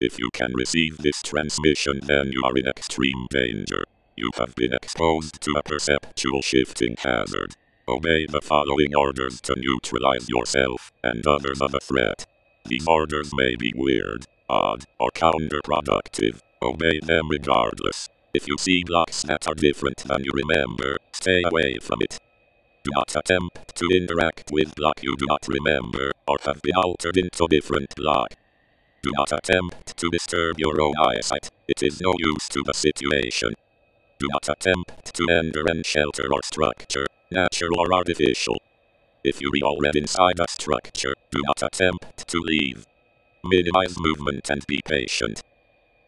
If you can receive this transmission, then you are in extreme danger. You have been exposed to a perceptual shifting hazard. Obey the following orders to neutralize yourself and others of a threat. These orders may be weird, odd, or counterproductive. Obey them regardless. If you see blocks that are different than you remember, stay away from it. Do not attempt to interact with block you do not remember, or have been altered into different block. Do not attempt to disturb your own eyesight, it is no use to the situation. Do not attempt to enter any shelter or structure, natural or artificial. If you are already inside a structure, do not attempt to leave. Minimize movement and be patient.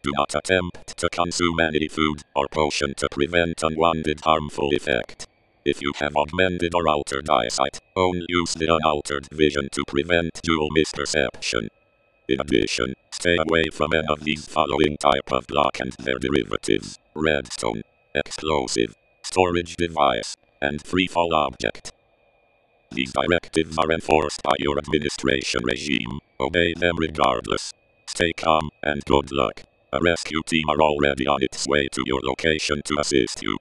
Do not attempt to consume any food or potion to prevent unwanted harmful effect. If you have augmented or altered eyesight, only use the unaltered vision to prevent dual misperception. In addition, stay away from any of these following type of block and their derivatives, redstone, explosive, storage device, and freefall object. These directives are enforced by your administration regime. Obey them regardless. Stay calm and good luck. A rescue team are already on its way to your location to assist you.